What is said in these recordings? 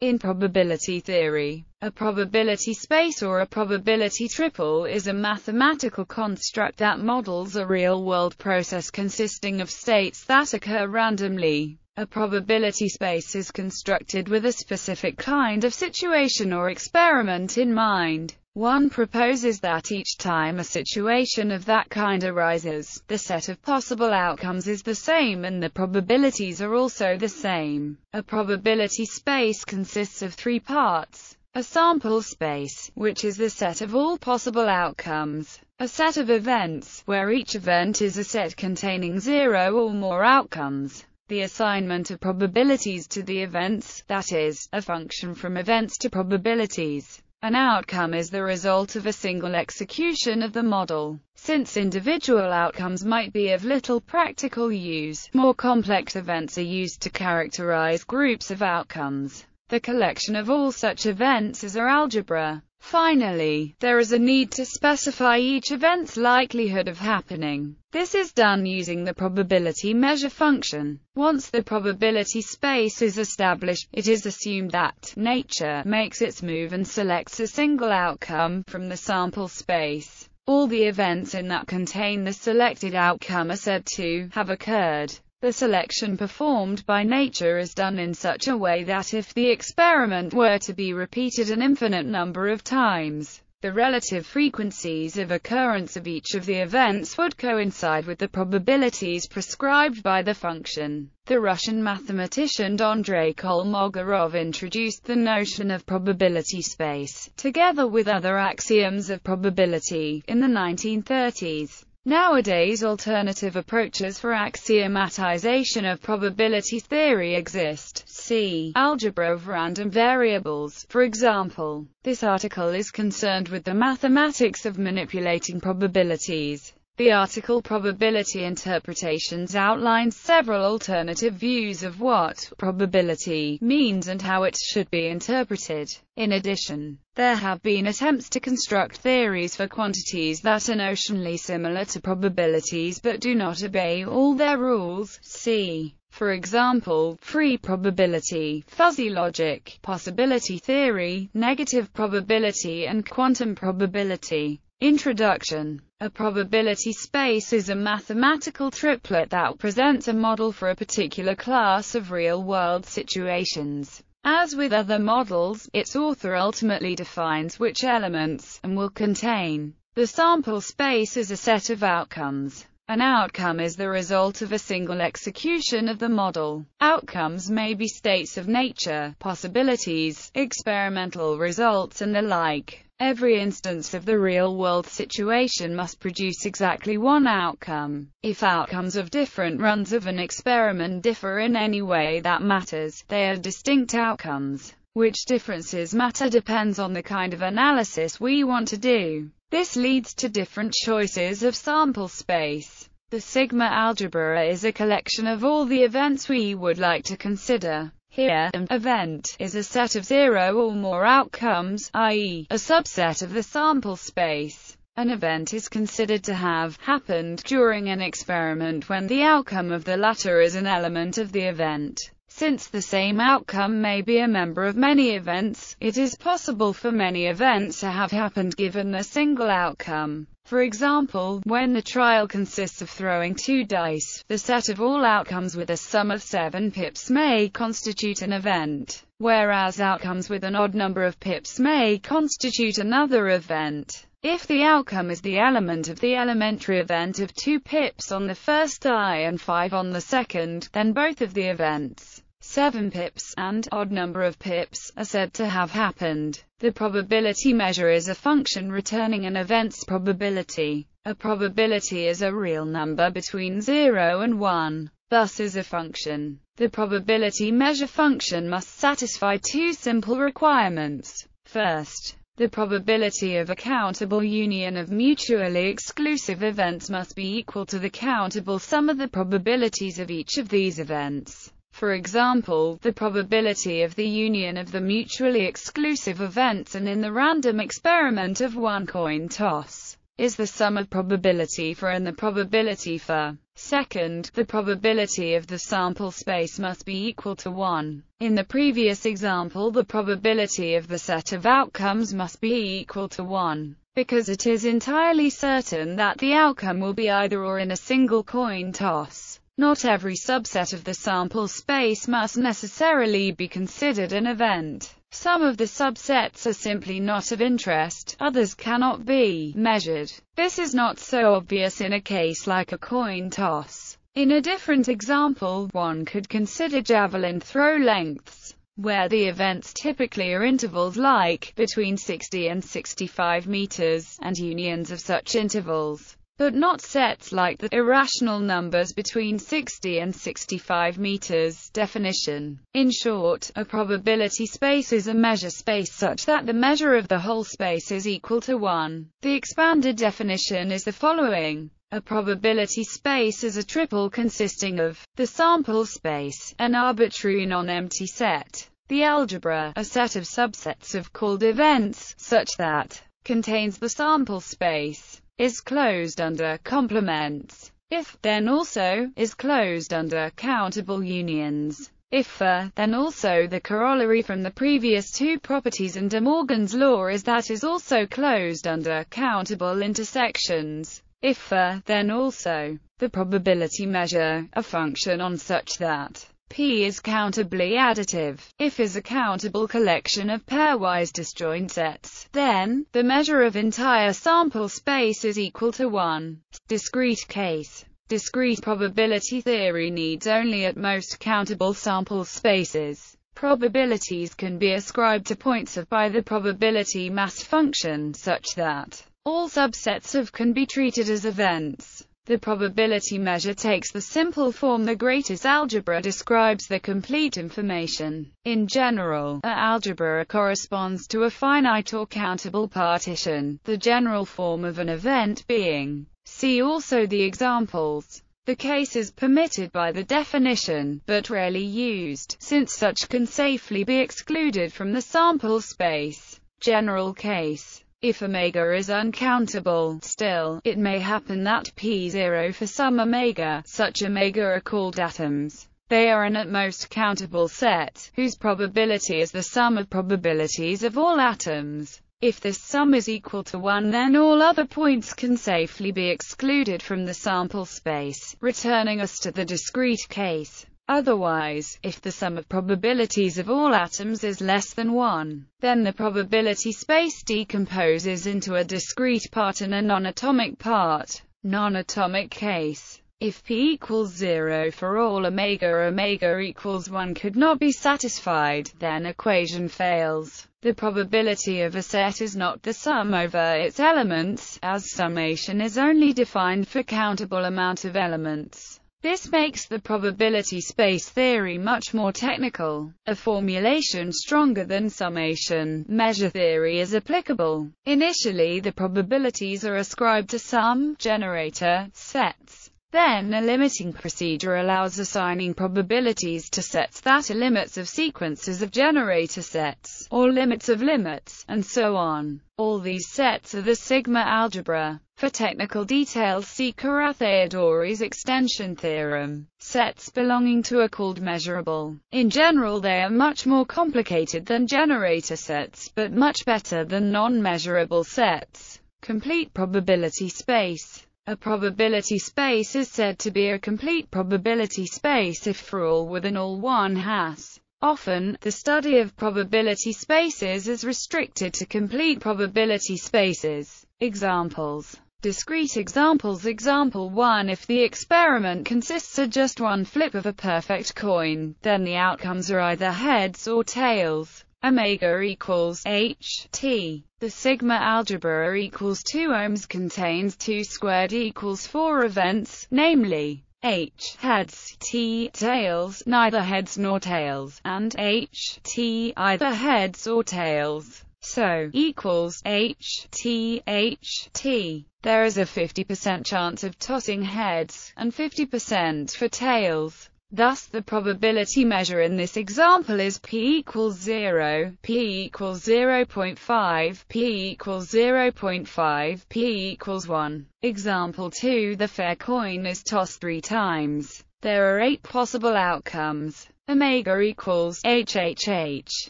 In probability theory, a probability space or a probability triple is a mathematical construct that models a real-world process consisting of states that occur randomly. A probability space is constructed with a specific kind of situation or experiment in mind. One proposes that each time a situation of that kind arises, the set of possible outcomes is the same and the probabilities are also the same. A probability space consists of three parts. A sample space, which is the set of all possible outcomes. A set of events, where each event is a set containing zero or more outcomes. The assignment of probabilities to the events, that is, a function from events to probabilities. An outcome is the result of a single execution of the model. Since individual outcomes might be of little practical use, more complex events are used to characterize groups of outcomes. The collection of all such events is a algebra. Finally, there is a need to specify each event's likelihood of happening. This is done using the probability measure function. Once the probability space is established, it is assumed that nature makes its move and selects a single outcome from the sample space. All the events in that contain the selected outcome are said to have occurred. The selection performed by nature is done in such a way that if the experiment were to be repeated an infinite number of times, the relative frequencies of occurrence of each of the events would coincide with the probabilities prescribed by the function. The Russian mathematician Andrei Kolmogorov introduced the notion of probability space, together with other axioms of probability, in the 1930s. Nowadays alternative approaches for axiomatization of probability theory exist. See Algebra of random variables, for example. This article is concerned with the mathematics of manipulating probabilities. The article Probability Interpretations outlines several alternative views of what probability means and how it should be interpreted. In addition, there have been attempts to construct theories for quantities that are notionally similar to probabilities but do not obey all their rules. See, for example, free probability, fuzzy logic, possibility theory, negative probability and quantum probability. Introduction A probability space is a mathematical triplet that presents a model for a particular class of real-world situations. As with other models, its author ultimately defines which elements, and will contain. The sample space is a set of outcomes. An outcome is the result of a single execution of the model. Outcomes may be states of nature, possibilities, experimental results and the like. Every instance of the real-world situation must produce exactly one outcome. If outcomes of different runs of an experiment differ in any way that matters, they are distinct outcomes. Which differences matter depends on the kind of analysis we want to do. This leads to different choices of sample space. The sigma algebra is a collection of all the events we would like to consider. Here, an event is a set of zero or more outcomes, i.e., a subset of the sample space. An event is considered to have happened during an experiment when the outcome of the latter is an element of the event. Since the same outcome may be a member of many events, it is possible for many events to have happened given a single outcome. For example, when the trial consists of throwing two dice, the set of all outcomes with a sum of seven pips may constitute an event, whereas outcomes with an odd number of pips may constitute another event. If the outcome is the element of the elementary event of 2 pips on the first die and 5 on the second, then both of the events 7 pips, and odd number of pips, are said to have happened. The probability measure is a function returning an event's probability. A probability is a real number between 0 and 1, thus is a function. The probability measure function must satisfy two simple requirements. First, the probability of a countable union of mutually exclusive events must be equal to the countable sum of the probabilities of each of these events. For example, the probability of the union of the mutually exclusive events and in the random experiment of one coin toss is the sum of probability for and the probability for. Second, the probability of the sample space must be equal to 1. In the previous example the probability of the set of outcomes must be equal to 1, because it is entirely certain that the outcome will be either or in a single coin toss. Not every subset of the sample space must necessarily be considered an event. Some of the subsets are simply not of interest, others cannot be measured. This is not so obvious in a case like a coin toss. In a different example, one could consider javelin throw lengths, where the events typically are intervals like between 60 and 65 meters, and unions of such intervals but not sets like the irrational numbers between 60 and 65 meters definition. In short, a probability space is a measure space such that the measure of the whole space is equal to 1. The expanded definition is the following. A probability space is a triple consisting of the sample space, an arbitrary non-empty set, the algebra, a set of subsets of called events, such that contains the sample space is closed under complements. If, then also, is closed under countable unions. If, uh, then also the corollary from the previous two properties in De Morgan's law is that is also closed under countable intersections. If, uh, then also, the probability measure, a function on such that P is countably additive. If is a countable collection of pairwise disjoint sets, then, the measure of entire sample space is equal to 1. Discrete case. Discrete probability theory needs only at most countable sample spaces. Probabilities can be ascribed to points of by the probability mass function such that all subsets of can be treated as events. The probability measure takes the simple form the greatest algebra describes the complete information. In general, a algebra corresponds to a finite or countable partition, the general form of an event being. See also the examples. The case is permitted by the definition, but rarely used, since such can safely be excluded from the sample space. General case if omega is uncountable, still, it may happen that p0 for some omega, such omega are called atoms. They are an at most countable set, whose probability is the sum of probabilities of all atoms. If this sum is equal to 1 then all other points can safely be excluded from the sample space, returning us to the discrete case. Otherwise, if the sum of probabilities of all atoms is less than 1, then the probability space decomposes into a discrete part and a non-atomic part. Non-atomic case. If p equals 0 for all omega omega equals 1 could not be satisfied, then equation fails. The probability of a set is not the sum over its elements, as summation is only defined for countable amount of elements. This makes the probability space theory much more technical. A formulation stronger than summation measure theory is applicable. Initially the probabilities are ascribed to some generator sets. Then a limiting procedure allows assigning probabilities to sets that are limits of sequences of generator sets, or limits of limits, and so on. All these sets are the sigma algebra. For technical details see Carathéodory's extension theorem. Sets belonging to are called measurable. In general they are much more complicated than generator sets, but much better than non-measurable sets. Complete probability space a probability space is said to be a complete probability space if for all within all one has. Often, the study of probability spaces is restricted to complete probability spaces. Examples Discrete examples Example 1 If the experiment consists of just one flip of a perfect coin, then the outcomes are either heads or tails omega equals h t. The sigma algebra equals 2 ohms contains 2 squared equals 4 events, namely h heads, t tails, neither heads nor tails, and h t either heads or tails. So, equals h t h t. There is a 50% chance of tossing heads, and 50% for tails. Thus the probability measure in this example is p equals 0, p equals 0.5, p equals 0.5, p equals 1. Example 2 The fair coin is tossed three times. There are eight possible outcomes. Omega equals HHH,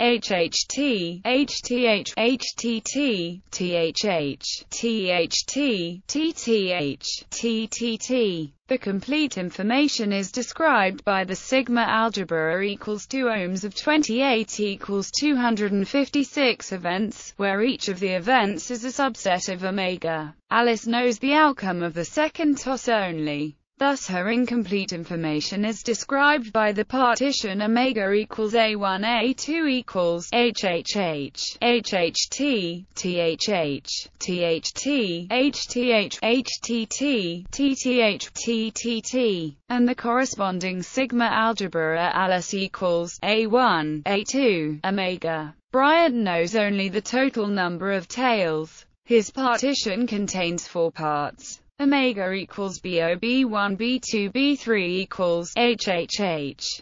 HHT, HTH, HTT, THH, THT, TTH, TTT. The complete information is described by the sigma algebra equals 2 ohms of 28 equals 256 events, where each of the events is a subset of omega. Alice knows the outcome of the second toss only. Thus her incomplete information is described by the partition omega equals a1 a2 equals hhh, hht, thh, tht, hth, htt, tth, ttt, and the corresponding sigma algebra Alice equals a1, a2, omega. Brian knows only the total number of tails. His partition contains four parts. Omega equals BO B1 B2 B3 equals HHH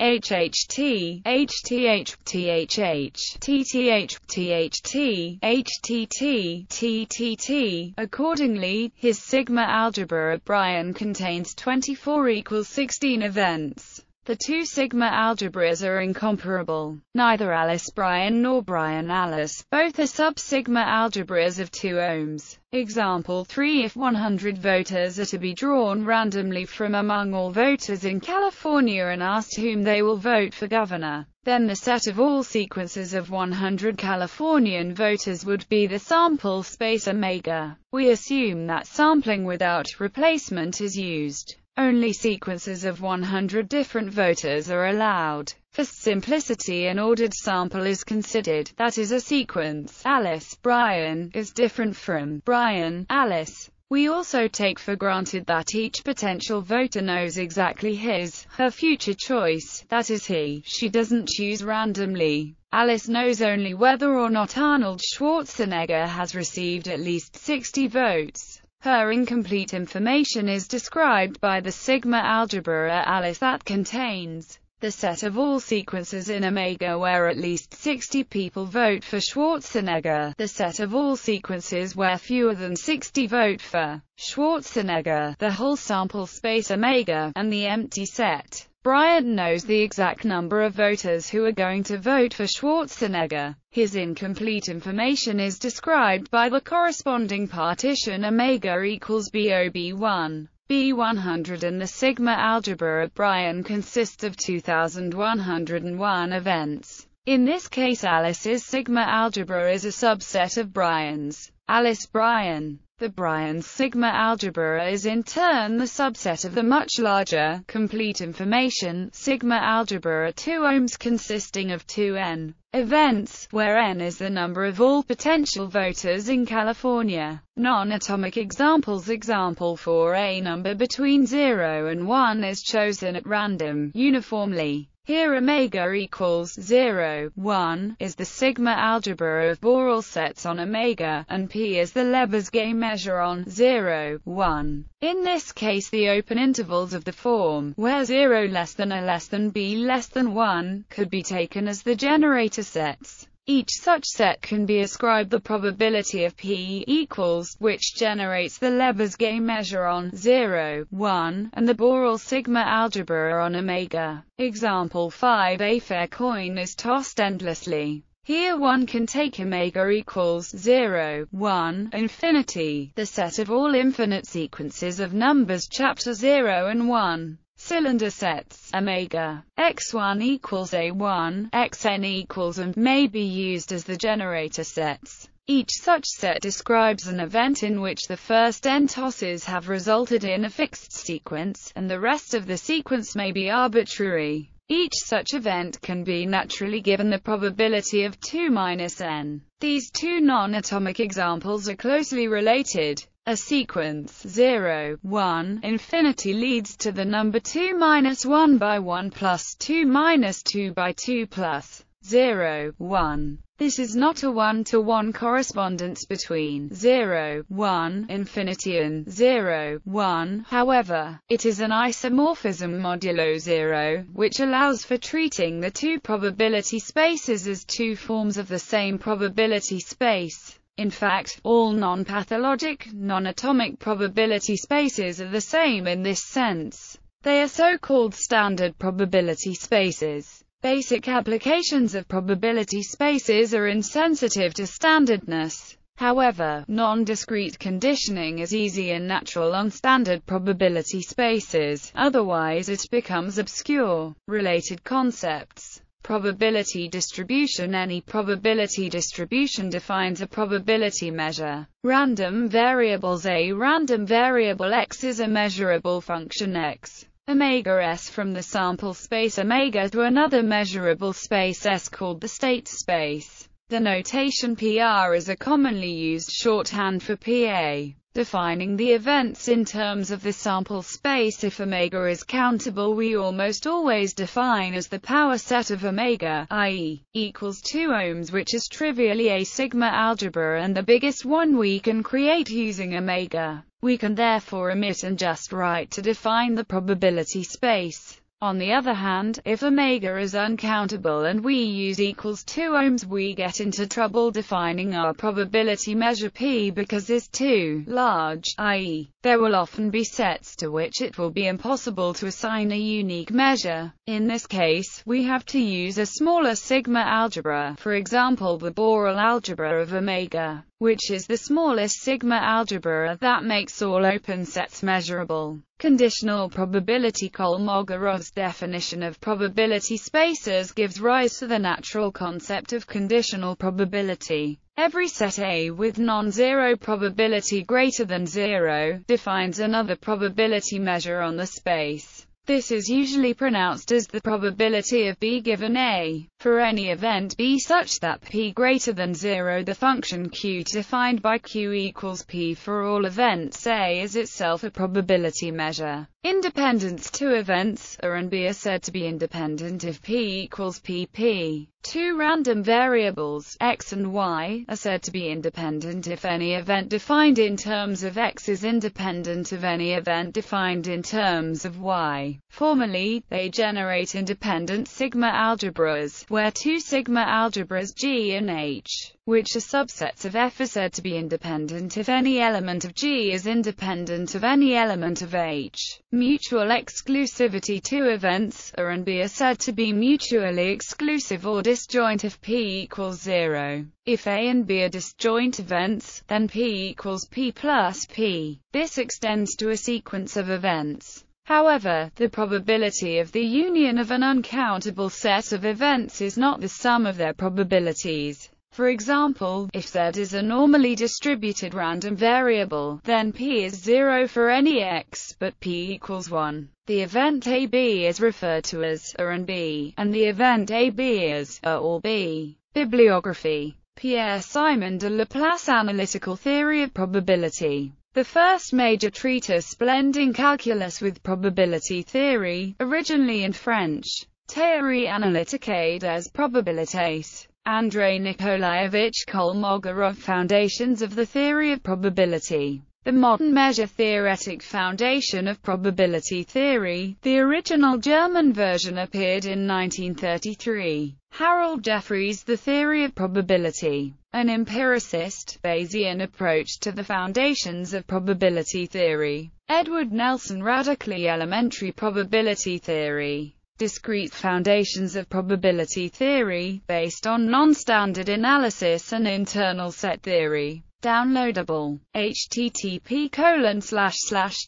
Accordingly, his sigma algebra at Brian contains 24 equals 16 events. The two sigma algebras are incomparable. Neither Alice Brian nor Brian Alice, both are sub-sigma algebras of 2 ohms. Example 3 If 100 voters are to be drawn randomly from among all voters in California and asked whom they will vote for governor, then the set of all sequences of 100 Californian voters would be the sample space omega. We assume that sampling without replacement is used. Only sequences of 100 different voters are allowed. For simplicity an ordered sample is considered, that is a sequence, Alice, Brian, is different from Brian, Alice. We also take for granted that each potential voter knows exactly his, her future choice, that is he, she doesn't choose randomly. Alice knows only whether or not Arnold Schwarzenegger has received at least 60 votes. Her incomplete information is described by the sigma algebra Alice that contains the set of all sequences in omega where at least 60 people vote for Schwarzenegger, the set of all sequences where fewer than 60 vote for Schwarzenegger, the whole sample space omega, and the empty set. Brian knows the exact number of voters who are going to vote for Schwarzenegger. His incomplete information is described by the corresponding partition omega equals BOB1. B100 and the sigma algebra of Brian consists of 2101 events. In this case Alice's sigma algebra is a subset of Brian's. Alice Brian the Brian sigma algebra is in turn the subset of the much larger, complete information, sigma algebra 2 ohms consisting of 2n events, where n is the number of all potential voters in California. Non-atomic examples Example 4 A number between 0 and 1 is chosen at random, uniformly. Here omega equals 0, 1, is the sigma algebra of Borel sets on omega, and p is the Lebesgue measure on 0, 1. In this case the open intervals of the form, where 0 less than a less than b less than 1, could be taken as the generator sets. Each such set can be ascribed the probability of p equals, which generates the Lebesgue measure on 0, 1, and the Borel sigma algebra on omega. Example 5 A fair coin is tossed endlessly. Here one can take omega equals 0, 1, infinity, the set of all infinite sequences of numbers chapter 0 and 1 cylinder sets, omega, x1 equals a1, xn equals and may be used as the generator sets. Each such set describes an event in which the first n tosses have resulted in a fixed sequence, and the rest of the sequence may be arbitrary. Each such event can be naturally given the probability of 2 minus n. These two non-atomic examples are closely related. A sequence 0, 1, infinity leads to the number 2 minus 1 by 1 plus 2 minus 2 by 2 plus 0, 1. This is not a one-to-one -one correspondence between 0, 1, infinity and 0, 1, however, it is an isomorphism modulo 0, which allows for treating the two probability spaces as two forms of the same probability space. In fact, all non-pathologic, non-atomic probability spaces are the same in this sense. They are so-called standard probability spaces. Basic applications of probability spaces are insensitive to standardness. However, non-discrete conditioning is easy and natural on standard probability spaces, otherwise it becomes obscure. Related concepts Probability distribution Any probability distribution defines a probability measure. Random variables A random variable x is a measurable function x omega s from the sample space omega to another measurable space s called the state space. The notation PR is a commonly used shorthand for PA, defining the events in terms of the sample space. If omega is countable we almost always define as the power set of omega, i.e., equals 2 ohms which is trivially a sigma algebra and the biggest one we can create using omega. We can therefore omit and just write to define the probability space. On the other hand, if omega is uncountable and we use equals 2 ohms we get into trouble defining our probability measure p because is too large, i.e., there will often be sets to which it will be impossible to assign a unique measure. In this case, we have to use a smaller sigma algebra, for example the Borel algebra of omega which is the smallest sigma algebra that makes all open sets measurable. Conditional probability Kolmogorov's definition of probability spaces gives rise to the natural concept of conditional probability. Every set A with non-zero probability greater than zero defines another probability measure on the space. This is usually pronounced as the probability of B given A. For any event B such that P greater than 0 the function Q defined by Q equals P for all events A is itself a probability measure. Independence two events A and B are said to be independent if P equals PP. Two random variables, x and y, are said to be independent if any event defined in terms of x is independent of any event defined in terms of y. Formally, they generate independent sigma algebras, where two sigma algebras G and H which are subsets of F are said to be independent if any element of G is independent of any element of H. Mutual exclusivity Two events, A and B are said to be mutually exclusive or disjoint if P equals 0. If A and B are disjoint events, then P equals P plus P. This extends to a sequence of events. However, the probability of the union of an uncountable set of events is not the sum of their probabilities. For example, if z is a normally distributed random variable, then p is 0 for any x, but p equals 1. The event AB is referred to as A and B, and the event AB is A or B. Bibliography Pierre-Simon de Laplace Analytical Theory of Probability the first major treatise blending calculus with probability theory, originally in French. Théorie analytique des probabilités. Andrei Nikolaevich Kolmogorov Foundations of the Theory of Probability the modern measure-theoretic foundation of probability theory, the original German version appeared in 1933. Harold Jeffreys The Theory of Probability, an empiricist, Bayesian approach to the foundations of probability theory. Edward Nelson Radically Elementary Probability Theory discrete foundations of probability theory, based on non-standard analysis and internal set theory. Downloadable. http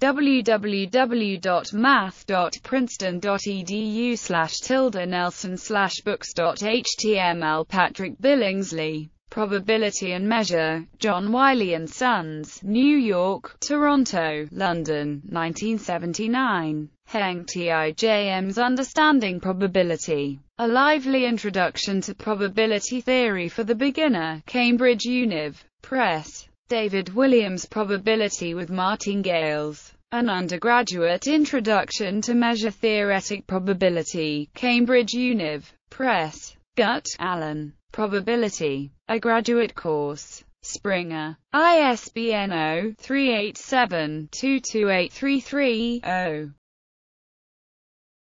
www.math.princeton.edu slash tilde nelson slash books.html Patrick Billingsley Probability and Measure, John Wiley and Sons, New York, Toronto, London, 1979. Henk T.I.J.M.'s Understanding Probability. A lively introduction to probability theory for the beginner, Cambridge Univ. Press. David Williams Probability with Martingales. An undergraduate introduction to measure theoretic probability, Cambridge Univ. Press. Gut, Allan. Probability. A graduate course. Springer. ISBN 0-387-22833-0.